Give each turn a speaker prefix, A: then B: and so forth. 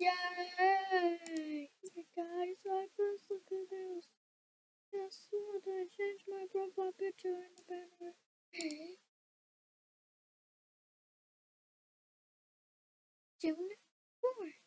A: Yay! Guys, I just look at this. Guess what? I changed my profile picture in the banner. June it